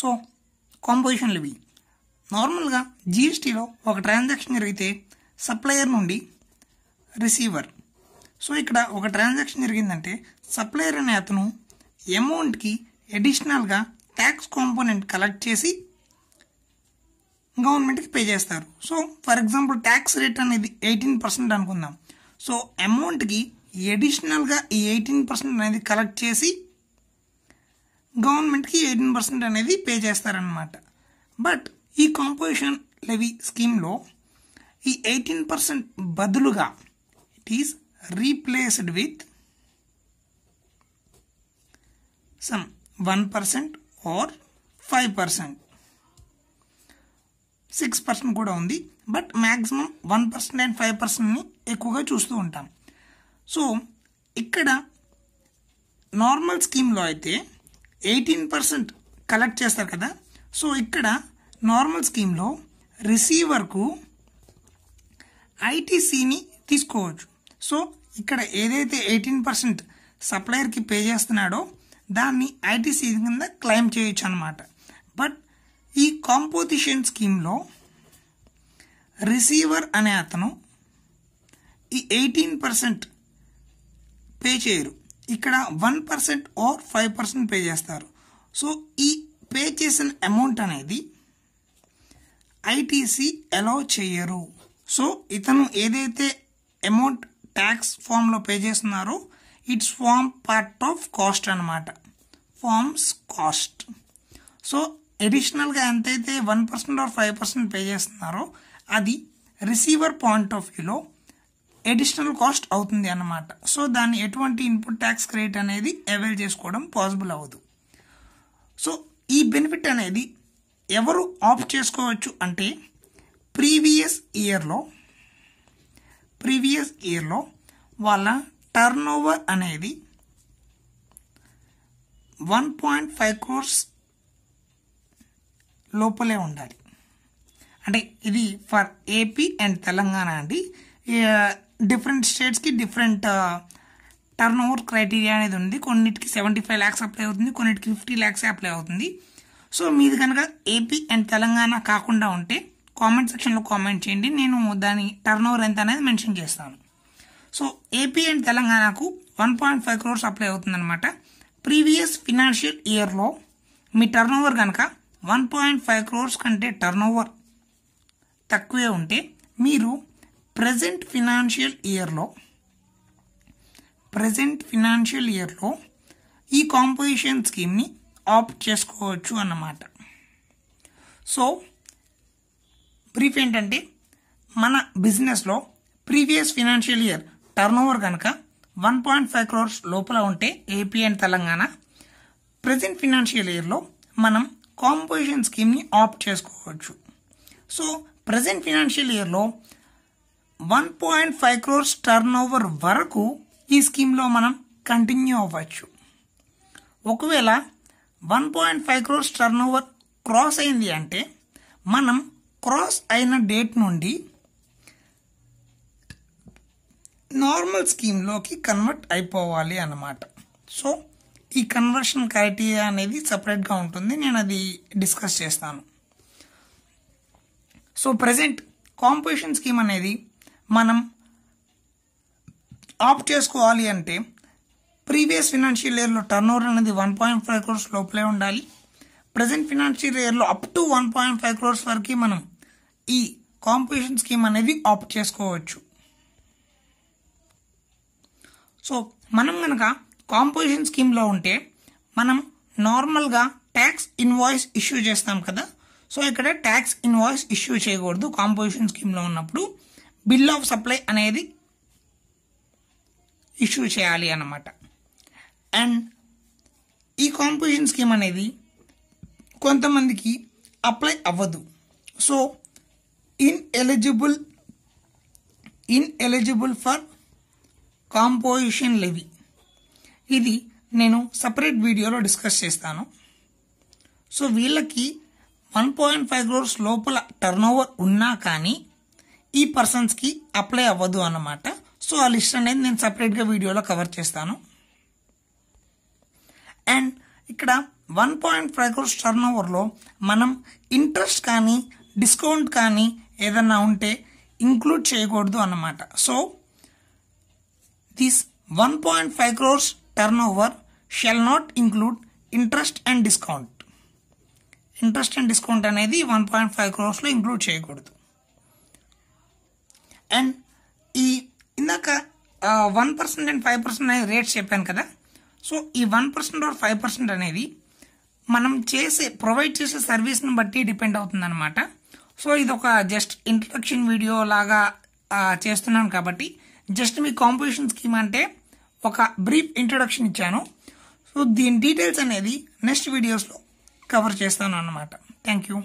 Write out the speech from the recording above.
So composition ఇవి నార్మల్గా జిఎస్టీలో ఒక ట్రాన్సాక్షన్ జరిగితే సప్లయర్ నుండి రిసీవర్ సో ఇక్కడ ఒక ట్రాన్సాక్షన్ జరిగిందంటే సప్లయర్ అనే అతను అమౌంట్కి అడిషనల్గా ట్యాక్స్ కాంపోనెంట్ కలెక్ట్ చేసి గవర్నమెంట్కి పే చేస్తారు. So for example tax rate అనేది ఎయిటీన్ పర్సెంట్ అనుకుందాం. సో అమౌంట్కి అడిషనల్గా ఈ ఎయిటీన్ పర్సెంట్ అనేది కలెక్ట్ చేసి గవర్నమెంట్కి ఎయిటీన్ పర్సెంట్ అనేది పే చేస్తారనమాట బట్ ఈ కాంపోజిషన్ లెవీ స్కీమ్లో ఈ ఎయిటీన్ పర్సెంట్ బదులుగా it is replaced with some one percent or five percent. Six percent కూడా ఉంది. But maximum one percent and five పర్సెంట్ని ఎక్కువగా చూస్తూ ఉంటాం. సో ఇక్కడ నార్మల్ స్కీమ్లో అయితే ఎయిటీన్ పర్సెంట్ కలెక్ట్ చేస్తారు కదా. సో ఇక్కడ నార్మల్ స్కీమ్లో రిసీవర్కు ఐటీసీని తీసుకోవచ్చు. సో ఇక్కడ ఏదైతే ఎయిటీన్ పర్సెంట్ సప్లయర్కి పే చేస్తున్నాడో దాన్ని ఐటీసీ కింద క్లెయిమ్ చేయొచ్చు అనమాట బట్ ఈ కాంపోజిషన్ స్కీమ్లో రిసీవర్ అనే అతను ఈ ఎయిటీన్ పర్సెంట్ పే చేయరు. ఇక్కడ one percent or five percent pay చేస్తారు. సో ఈ పే చేసిన అమౌంట్ అనేది ఐటీసీ అలౌ చేయరు. సో ఇతను ఏదైతే అమౌంట్ ట్యాక్స్ ఫామ్లో పే చేస్తున్నారో it's form part of cost అనమాట ఫార్మ్స్ కాస్ట్ సో అడిషనల్గా ఎంతైతే one percent or five percent pay చేస్తున్నారో అది రిసీవర్ పాయింట్ ఆఫ్ వ్యూలో అడిషనల్ కాస్ట్ అవుతుంది అన్నమాట. సో దాన్ని ఎటువంటి ఇన్పుట్ ట్యాక్స్ క్రెడిట్ అనేది అవైల్ చేసుకోవడం పాసిబుల్ అవ్వదు. సో ఈ బెనిఫిట్ అనేది ఎవరు ఆప్ట్ చేసుకోవచ్చు అంటే ప్రీవియస్ ఇయర్లో ప్రీవియస్ ఇయర్లో వాళ్ళ టర్న్ ఓవర్ అనేది వన్ పాయింట్ ఫైవ్ క్రోర్స్ లోపలే ఉండాలి. అంటే ఇది ఫర్ ఏపీ అండ్ తెలంగాణ అండి. డిఫరెంట్ స్టేట్స్కి డిఫరెంట్ టర్న్ ఓవర్ క్రైటీరియా అనేది ఉంది. కొన్నిటికి సెవెంటీ ఫైవ్ ల్యాక్స్ అప్లై అవుతుంది కొన్నిటికి ఫిఫ్టీ ల్యాక్స్ అప్లై అవుతుంది. సో మీది కనుక ఏపీ అండ్ తెలంగాణ కాకుండా ఉంటే కామెంట్ సెక్షన్లో కామెంట్ చేయండి. నేను దాని టర్న్ ఓవర్ ఎంత అనేది మెన్షన్ చేస్తాను. సో ఏపీ అండ్ తెలంగాణకు one point five crores apply అవుతుందన్నమాట. ప్రీవియస్ ఫినాన్షియల్ ఇయర్లో మీ టర్న్ ఓవర్ కనుక వన్ పాయింట్ ఫైవ్ క్రోర్స్ కంటే టర్న్ ఓవర్ తక్కువే ఉంటే మీరు ప్రజెంట్ ఫినాన్షియల్ ఇయర్లో ప్రజెంట్ ఫినాన్షియల్ ఇయర్లో ఈ కాంపోజిషన్ స్కీమ్ని ఆప్ట్ చేసుకోవచ్చు అన్నమాట. సో బ్రీఫ్ ఏంటంటే మన బిజినెస్లో previous financial year turn over కనుక వన్ పాయింట్ ఫైవ్ క్రోర్స్ లోపల ఉంటే AP and Telangana present financial ఇయర్లో మనం కాంపోజిషన్ స్కీమ్ని ఆప్ట్ చేసుకోవచ్చు. సో ప్రజెంట్ ఫినాన్షియల్ ఇయర్లో one point five crores turnover వరకు ఈ స్కీమ్లో మనం కంటిన్యూ అవ్వచ్చు. ఒకవేళ one point five crores turnover cross అయింది అంటే మనం క్రాస్ అయిన డేట్ నుండి నార్మల్ స్కీమ్లోకి కన్వర్ట్ అయిపోవాలి అన్నమాట. సో ఈ కన్వర్షన్ క్రైటీరియా అనేది సపరేట్గా ఉంటుంది. నేను అది డిస్కస్ చేస్తాను. సో ప్రజెంట్ కాంపోజిషన్ స్కీమ్ అనేది మనం ఆప్ట్ చేసుకోవాలి అంటే ప్రీవియస్ ఫినాన్షియల్ ఇయర్లో టర్న్ ఓవర్ అనేది వన్ పాయింట్ ఫైవ్ క్రోర్స్ లోపలే ఉండాలి. ప్రజెంట్ ఫినాన్షియల్ ఇయర్లో up to one point five crores వరకు మనం ఈ కాంపోజిషన్ స్కీమ్ అనేది ఆప్ట్ చేసుకోవచ్చు. సో మనం కనుక కాంపోజిషన్ స్కీమ్లో ఉంటే మనం నార్మల్గా ట్యాక్స్ ఇన్వాయిస్ ఇష్యూ చేస్తాం కదా. సో ఇక్కడ ట్యాక్స్ ఇన్వాయిస్ ఇష్యూ చేయకూడదు కాంపోజిషన్ స్కీమ్లో ఉన్నప్పుడు. బిల్ ఆఫ్ సప్లై అనేది ఇష్యూ చేయాలి అన్నమాట. అండ్ ఈ కాంపోజిషన్ స్కీమ్ అనేది కొంతమందికి అప్లై అవ్వదు. So ineligible ineligible for composition levy ఇది నేను సపరేట్ వీడియోలో డిస్కస్ చేస్తాను. సో వీళ్ళకి వన్ పాయింట్ ఫైవ్ క్రోర్స్ లోపల టర్న్ ఓవర్ ఉన్నా కానీ ఈ పర్సన్స్కి అప్లై అవ్వదు అన్నమాట. సో ఆ లిస్ట్ అనేది నేను సపరేట్గా వీడియోలో కవర్ చేస్తాను. అండ్ ఇక్కడ one point five crores turn ఓవర్లో మనం ఇంట్రెస్ట్ కానీ డిస్కౌంట్ కానీ ఏదన్నా ఉంటే ఇంక్లూడ్ చేయకూడదు అన్నమాట. So this one point five crores turnover shall not include interest and discount interest and discount అనేది వన్ పాయింట్ ఫైవ్ క్రోర్స్లో ఇంక్లూడ్ చేయకూడదు. అండ్ ఈ ఇందాక one percent and five percent అనేది రేట్స్ చెప్పాను కదా. సో ఈ one percent or five percent అనేది మనం చేసే ప్రొవైడ్ చేసే సర్వీస్ని బట్టి డిపెండ్ అవుతుంది అనమాట సో ఇది ఒక జస్ట్ ఇంట్రడక్షన్ వీడియో లాగా చేస్తున్నాను కాబట్టి జస్ట్ మీ కాంపిటీషన్ స్కీమ్ అంటే ఒక బ్రీఫ్ ఇంట్రడక్షన్ ఇచ్చాను. సో దీని డీటెయిల్స్ అనేది నెక్స్ట్ వీడియోస్లో కవర్ చేస్తాను అన్నమాట. Thank you